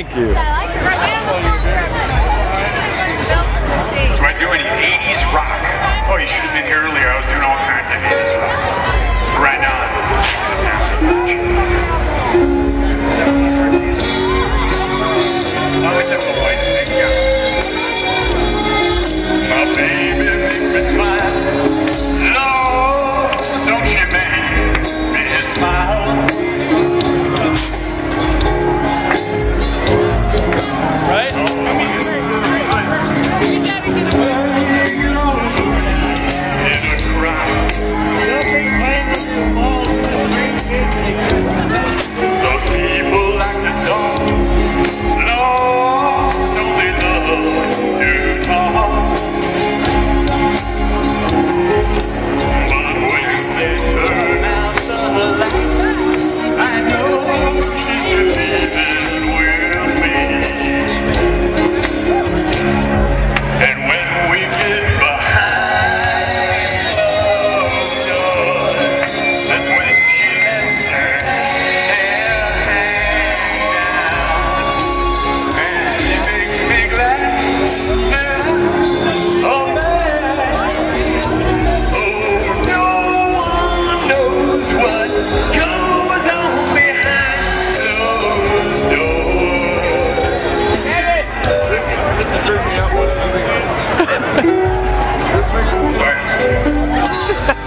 Thank you. So am I doing 80s rock? Oh, you should have been here earlier. I was doing all